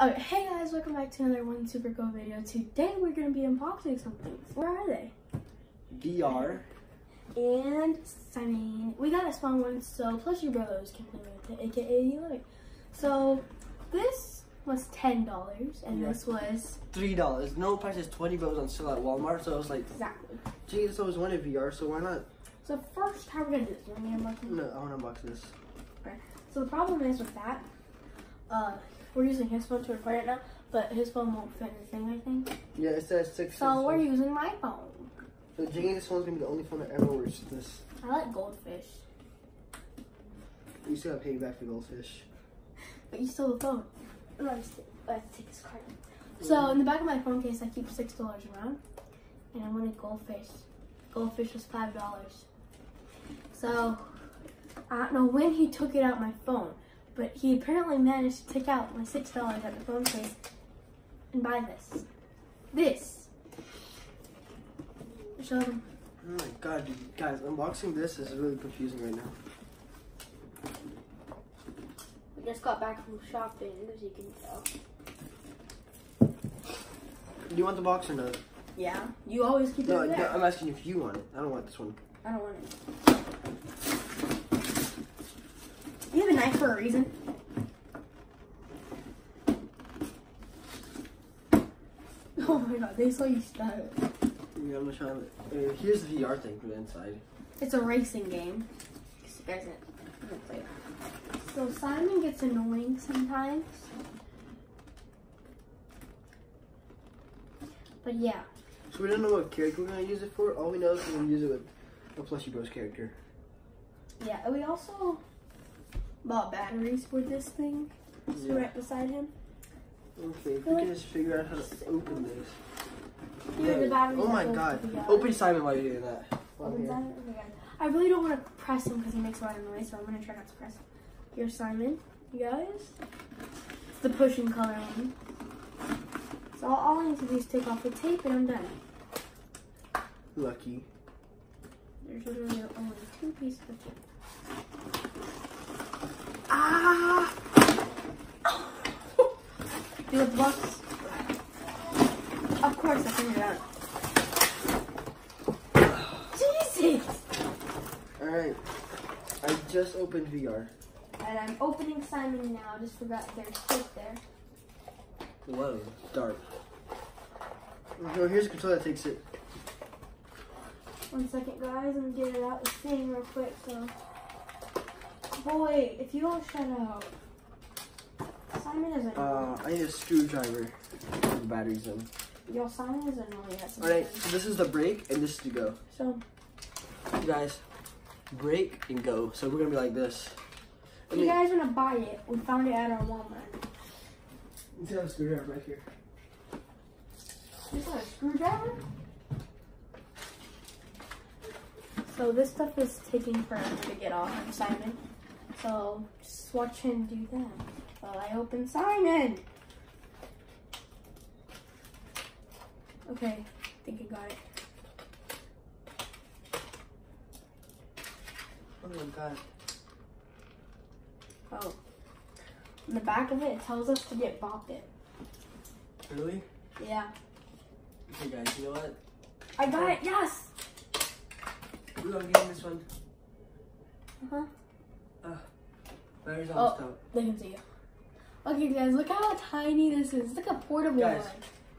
Okay, hey guys, welcome back to another one super cool video. Today we're gonna be unboxing something. Where are they? VR. And I mean, we got a small one, so Plushy Bros can play with it, aka Eli. So this was ten dollars, and Yeah. this was Three dollars. No price is twenty, but it was on sale at Walmart. So I was like, exactly. geez, I always wanted VR, so why not? So first, how are we gonna do this? You want me to unbox it? No, I want to unbox this. So the problem is with that, uh, we're using his phone to record it now, but his phone won't fit in the thing, I think. Yeah, it says six. So we're using my phone. So Jiggy, this one's gonna be the only phone that ever works this. I like goldfish, You still gotta pay back for goldfish. but you still have a phone. Let's take, let's take his card. So in the back of my phone case, I keep six dollars around, and I wanted goldfish. Goldfish was five dollars. So I don't know when he took it out my phone, but he apparently managed to take out my six dollars at the phone case and buy this. This. Show them. Oh my god, dude. guys, unboxing this is really confusing right now. We just got back from shopping, as you can tell. Do you want the box or not? Yeah, you always keep No, it no. I'm asking if you want it. I don't want this one. I don't want it. You have a knife for a reason. Oh my god, they saw you stab it. Yeah, I'm gonna try it. Uh, here's the VR thing from the inside. It's a racing game. Because you guys didn't- play. So Simon gets annoying sometimes. But yeah. So we don't know what character we're gonna use it for. All we know is we're gonna use it with a Plushy Bros character. Yeah, and we also bought batteries for this thing. So Yeah. right beside him. Okay, if we can just figure out how to open this. The. Oh my god. Open Simon while you're doing that. Open. Simon? Okay, guys. I really don't want to press him because he makes a lot of noise, so I'm going to try not to press him. Here's Simon, you guys. It's the pushing color one. So all, all I need to do is take off the tape and I'm done. Lucky. There's literally only two pieces of tape. Ah! Do the box. Of course, I figured it out. Jesus! Alright. I just opened VR. And I'm opening Simon now. Just forgot there's tape there. Whoa, dark. No, here's the controller that takes it. One second, guys. I'm gonna get it out the thing real quick. So, boy, if you don't shut up, Simon is annoying. Uh, I need a screwdriver to put the batteries in. Yo, Simon is annoying at some Alright, so this is the break, and this is the go. So, You guys, break and go. So we're gonna be like this. I if you guys wanna buy it, we found it at our Walmart. you see that screwdriver right here. Is that a screwdriver? So this stuff is taking forever to get off Simon. So just watch him do that. While I open Simon. Okay, I think I got it. Oh my god. Oh. In the back of it, it tells us to get Bop It. Really? Yeah. Okay guys, you know what? I got it, yes! We're gonna get in this one. Uh-huh. Battery's Oh. almost out. They can see you. Okay guys, look how tiny this is. It's like a portable Guys. one.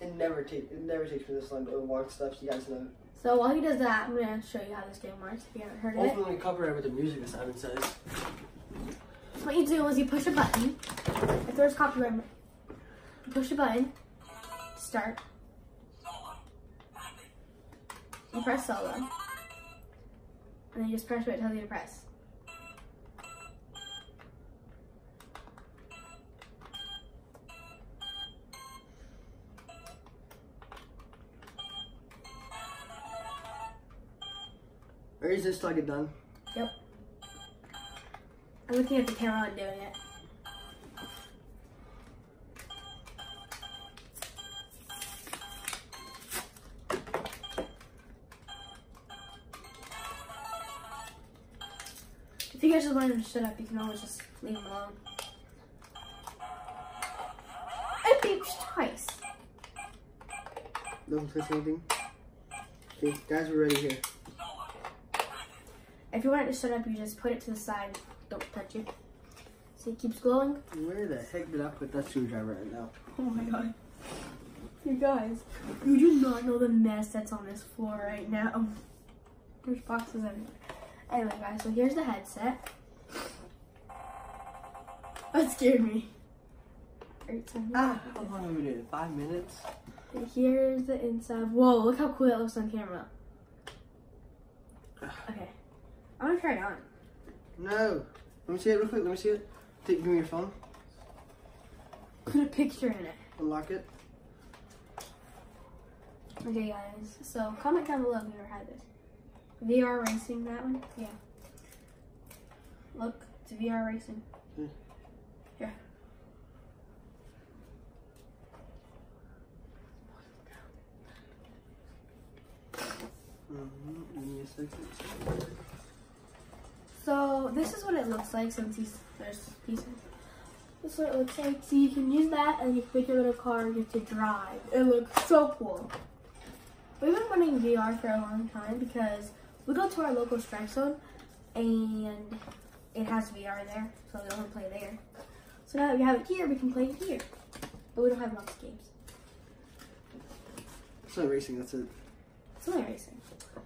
It never takes it never takes me this long to unlock stuff, so you guys know. So while he does that, I'm gonna show you how this game works if you haven't heard of it. Hopefully we cover it with the music as Simon says. So what you do is you push a button. If there's copyright, you push a button. Start. You press solo. And then you just press what it tells you to press. Or is this till I get done? Yep. I'm looking at the camera and doing it. If you guys just want to shut up, you can always just leave him alone. I beeps twice. Don't touch anything. Okay, guys, we're ready here. If you want it to shut up, you just put it to the side. Don't touch it. See, it keeps glowing. Where the heck did I put that screwdriver right now? Oh my god. You guys, you do not know the mess that's on this floor right now. There's boxes everywhere. Anyway, guys, so here's the headset. That scared me. Alright, so Ah, how long have we did? Five minutes? here's the inside. Whoa, look how cool that looks on camera. Okay. I'm gonna try it on. No. Let me see it real quick. Let me see it. Take, give me your phone. Put a picture in it. Unlock it. Okay, guys. So comment down below if you ever had this. VR racing, that one? Yeah. Look, it's VR racing. Yeah. Here. Mm-hmm. Give me a second. So this is what it looks like since he's, there's pieces. This is what it looks like. So you can use that and you can pick your little car and get to drive. It looks so cool. We've been running VR for a long time because we go to our local strike zone and it has VR there, so we don't play there. So now that we have it here, we can play it here. But we don't have lots of games. It's not racing, that's it. It's only racing.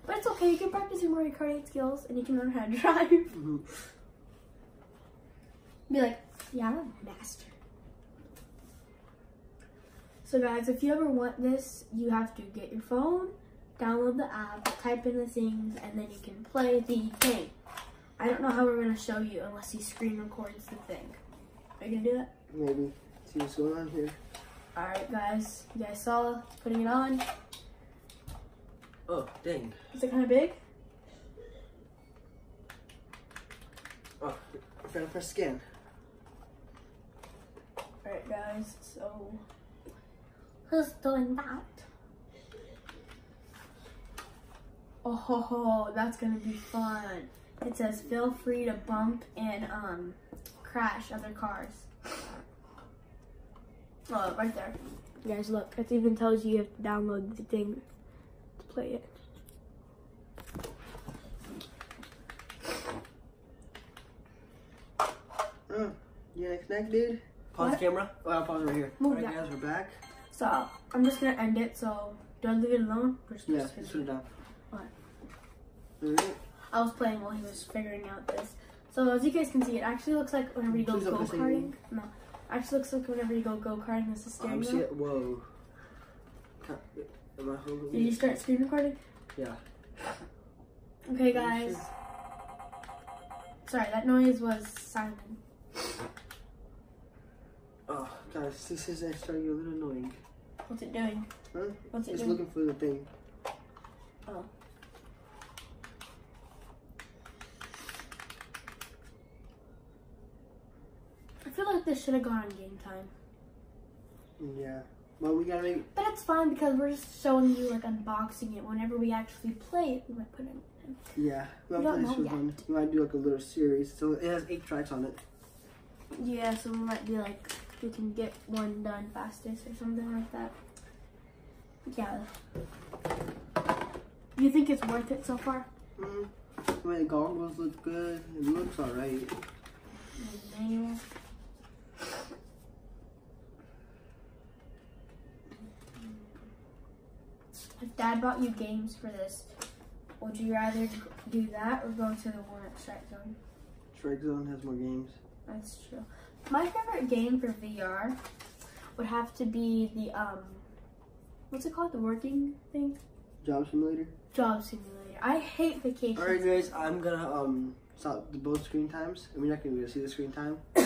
But it's okay, you can practice your Mario Kart 8 skills and you can learn how to drive. Mm-hmm. Be like, yeah, I'm a master. So guys, if you ever want this, you have to get your phone, download the app, type in the things, and then you can play the thing. I don't know how we're gonna show you unless he screen records the thing. Are you gonna do that? Maybe. See what's going on here. Alright guys, you guys saw putting it on. Oh, dang. Is it kinda big? Oh, I'm trying to press scan. Alright guys, so who's doing that? Oh ho ho, that's gonna be fun. It says feel free to bump and um crash other cars. Oh, right there. You guys look, it even tells you you have to download the thing to play it. Oh, you gonna connect, dude? Pause What? the camera. Oh, I'll pause right here. Move Alright, that. guys, we're back. So I'm just gonna end it, so do I leave it alone? Or just- Yeah, just just put it down. Alright. Alright. I was playing while he was figuring out this. So as you guys can see, it actually looks like whenever you go Please don't go miss karting. anything. No, actually looks like whenever you go go karting. This is Um, steering see wheel. it? Whoa. Ca- Am I holding Did you start screen recording? Yeah. Okay, guys. Sorry, that noise was Simon. Oh, guys, this is uh, starting a little annoying. What's it doing? Huh? What's it It's doing? looking for the thing. Oh. I feel like this should have gone on game time. Yeah. Well, we gotta make. But it's fine because we're just showing you like unboxing it. Whenever we actually play it, we might put it in. Yeah. We don't this know was one. We might do like a little series. So it has eight tracks on it. Yeah, so we might be like, we can get one done fastest or something like that. Yeah. You think it's worth it so far? Mm. I mean, the goggles look good. It looks alright. Manual. If dad bought you games for this, would you rather do that or go to the one at Strike Zone? Strike Zone has more games. That's true. My favorite game for VR would have to be the um, what's it called? The working thing? Job Simulator. Job simulator. I hate vacations. Alright, guys. I'm gonna um stop the both screen times, and we're not gonna be able to see the screen time.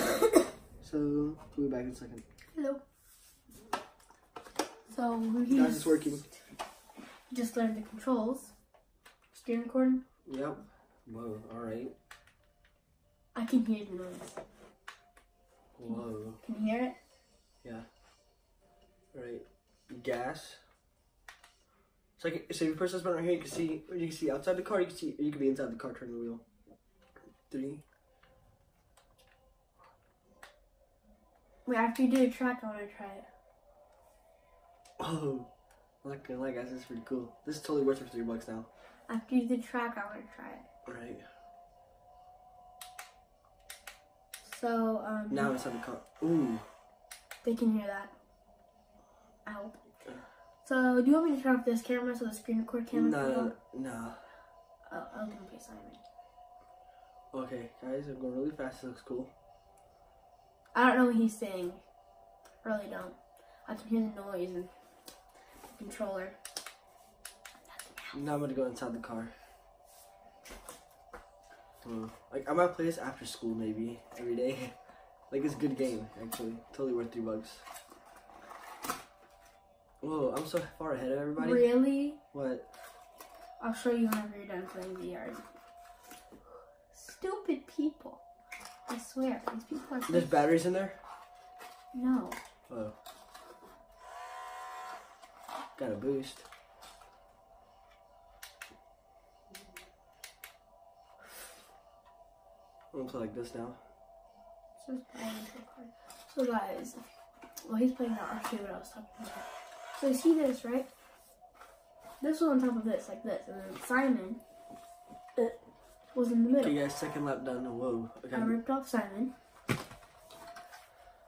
so we'll be back in a second. Hello. So he's Guys, it's working. Just learned the controls. Steering cord. Yep. Whoa. All right. I can hear the noise. Whoa. Can you hear it? Yeah. All right. Gas. So, I can, so if you press this button right here, you can see you can see outside the car. You can see you can be inside the car turning the wheel. Three. Wait, after you do a track, I want to try it. Oh, not gonna lie, guys. This is pretty cool. This is totally worth it for three bucks now. After you did track, I want to try it. All right. So, um, Now it's on the car. Ooh. they can hear that. I hope. So, do you want me to turn off this camera so the screen record camera No, go? no. Oh, I'll do a Simon. Okay, guys, I'm going really fast. It looks cool. I don't know what he's saying. Really don't. I can hear the noise and the controller. Now I'm gonna go inside the car. Hmm. Like I might play this after school, maybe every day. like it's a good game, actually. Totally worth three bucks. Whoa, I'm so far ahead of everybody. Really? What? I'll show you whenever you're done playing VR. Stupid people. I swear, these people are. There's batteries in there. No. Oh. Got a boost. I'm gonna play like this now. So, it's playing into the card. so guys, well he's playing. I'll show what I was talking about. So you see this, right? This was on top of this, like this, and then Simon uh, was in the middle. Okay, guys, second lap done. Whoa. Okay. I ripped off Simon.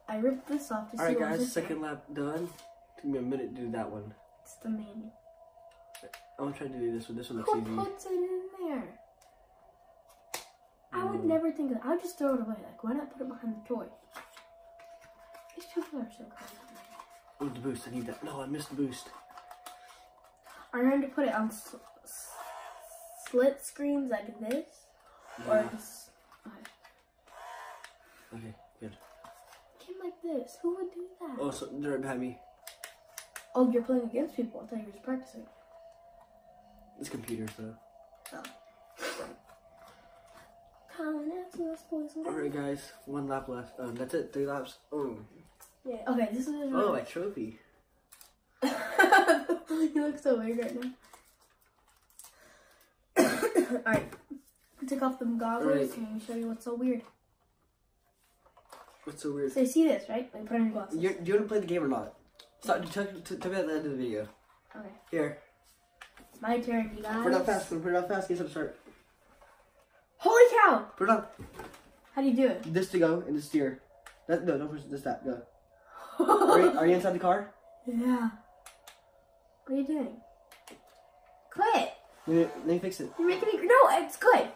I ripped this off to see Alright, guys, second lap done. Took me a minute to do that one. There. It's the main. I'm gonna try to do this one. This one looks Who easy. puts it in there? I would Mm. never think of that. I would just throw it away. Like, why not put it behind the toy? These people are so crazy. Oh, the boost. I need that. No, I missed the boost. I'm going to put it on s- s- slit screens like this, or Yeah. just okay. Okay, good. Came like this. Who would do that? Oh, so they're right behind me. Oh, you're playing against people. I thought you were just practicing. It's computers, though. Oh. Coming after us, boys. Alright, guys. One lap left. Oh, that's it. Three laps. Oh. Yeah. Okay, this is. really Oh, my trophy. you look so weird right now. Alright. Take off them goggles Alright. and show you what's so weird. What's so weird? So you see this, right? Like put on your glasses. You, do you want to play the game or not? Stop, tell, tell, tell me at the end of the video. Okay. Here. It's my turn, you guys. Put it up fast. Put it up fast. Get some start. Holy cow! Put it up. How do you do it? This to go and the steer. That, no, don't push this, that. Go. Are you, are you inside the car? yeah. What are you doing? Quit! Let me, let me fix it. You're making me. No, it's good!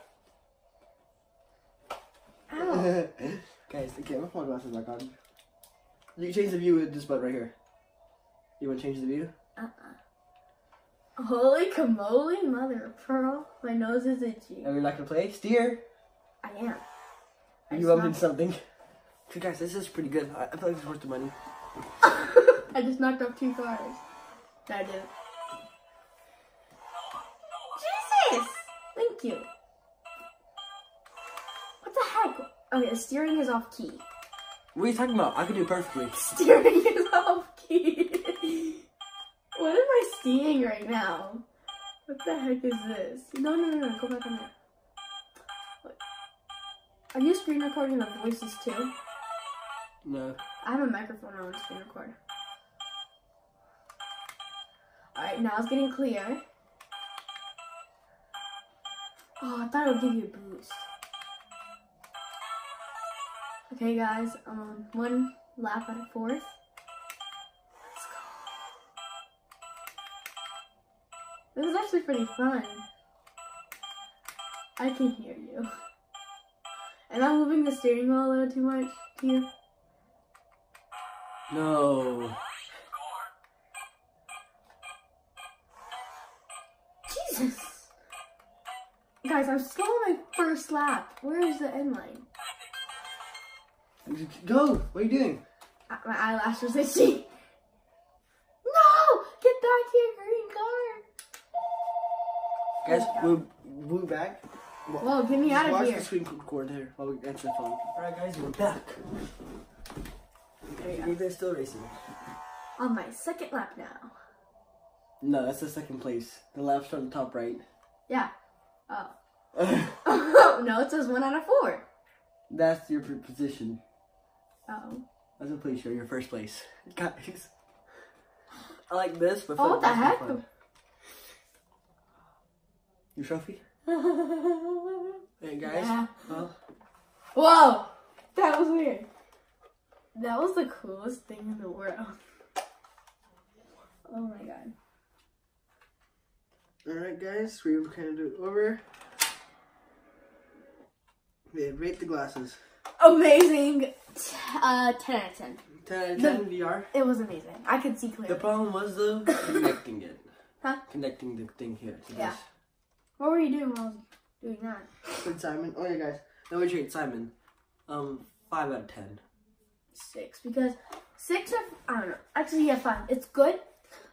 Ow. Guys, okay, my phone glasses back on. You can change the view with this button right here. You want to change the view? Uh-uh. Holy camole, mother of pearl. My nose is itchy. Are you not gonna play? Steer! I am. I You bumped into something. Okay, guys, this is pretty good. I, I feel like it's worth the money. I just knocked off two cars. I didn't. Jesus! Thank you. What the heck? Okay, the steering is off key. What are you talking about? I can do it perfectly. Steering is off key. what am I seeing right now? What the heck is this? No, no, no, no. Go back on there. What? Are you screen recording the voices too? No. I have a microphone on screen record. Alright, now it's getting clear. Oh, I thought it would give you a boost. Okay, guys, um, one lap out of fourth. Pretty fun. I can hear you. Am I moving the steering wheel a little too much here? No. Jesus! Guys, I'm still on my first lap. Where is the end line? Go! What are you doing? My eyelashes itchy. No! Get back here, green car! Guys, move, move back. Whoa, get me out of Watch here. the screen record here while we answer the phone. Alright, guys, we're back. There you go. Nathan's still racing. On my second lap now. No, that's the second place. The left on the top right. Yeah. Oh. no, it says one out of four. that's your position. Oh. That's a police show. Your first place. Guys. I like this, but Oh, what the heck? fun. Your trophy? Hey guys. Yeah. Well, Whoa! That was weird. That was the coolest thing in the world. Oh my god. alright guys, we were kind of do it over. Yeah, rate the glasses. Amazing. T- Uh, 10 out of 10. 10 out of The- 10 VR. It was amazing. I could see clearly. The problem was though, connecting it. Huh? Connecting the thing here. to Yeah. this. What were you doing while I was doing that? Good Simon. Oh yeah guys. Now we rate Simon. Um, 5 out of 10. Six. Because six of, I don't know. Actually, yeah, 5. It's good.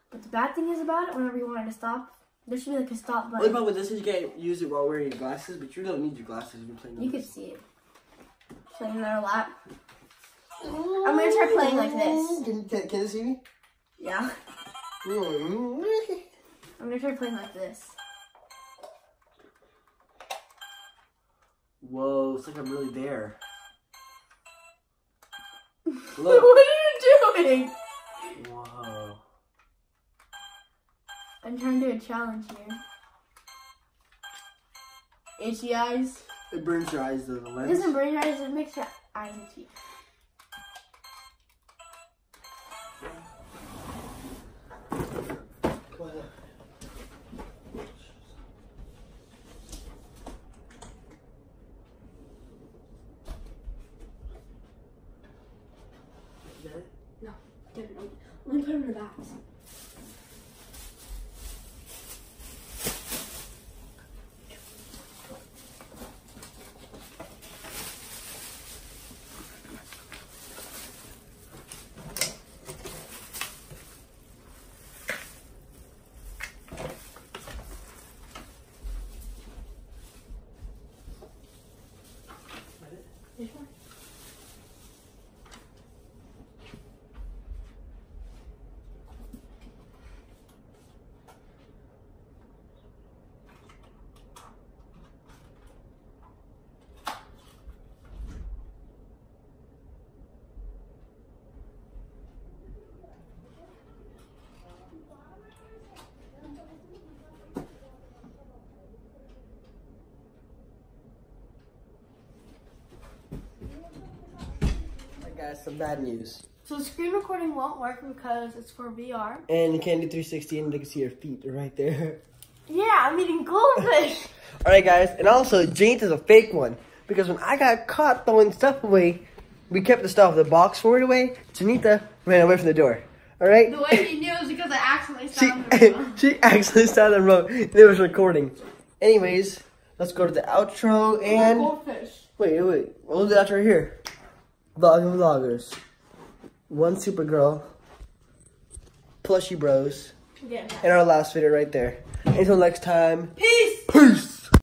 But the bad thing is about it, whenever you want it to stop, there should be like a stop button. problem with this is you can't use it while wearing your glasses, but you don't need your glasses when you're playing You on this. see it. Playing there a lot. I'm gonna try playing like this. Can, can, can you see me? Yeah. I'm gonna try playing like this. Whoa, it's like I'm really there. what are you doing? Whoa. I'm trying to do a challenge here. Itchy eyes. It burns your eyes though, the It lens. doesn't burn your eyes, it makes your eyes itchy. No, Put them in the bags. This one? Got some bad news. So screen recording won't work because it's for VR. And do 360 and you can see your feet right there. Yeah, I'm eating goldfish. Alright guys, and also Jane's is a fake one. Because when I got caught throwing stuff away, we kept the stuff, the box for it away. Janita ran away from the door. Alright? the way he knew is because I accidentally She, on she actually sat on the road it was recording. Anyways, let's go to the outro and goldfish. wait, wait, we'll do the outro here. Vlogging vloggers. One Supergirl, Plushy Bros, Yeah. and our last video right there. Until next time, Peace. peace!